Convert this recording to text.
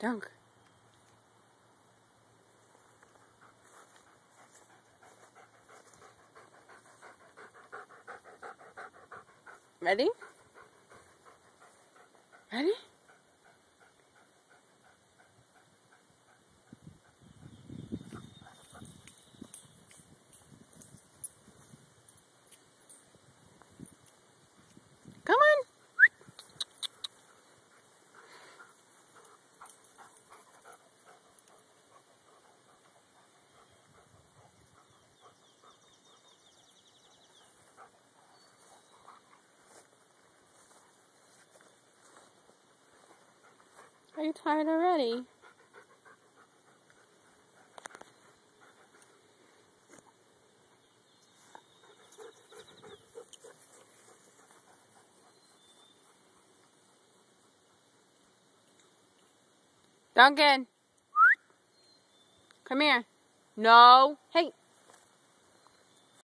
Dunk. Ready? Ready? Come on. Are you tired already? Duncan. Come here. No. Hey.